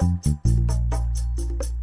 えっ?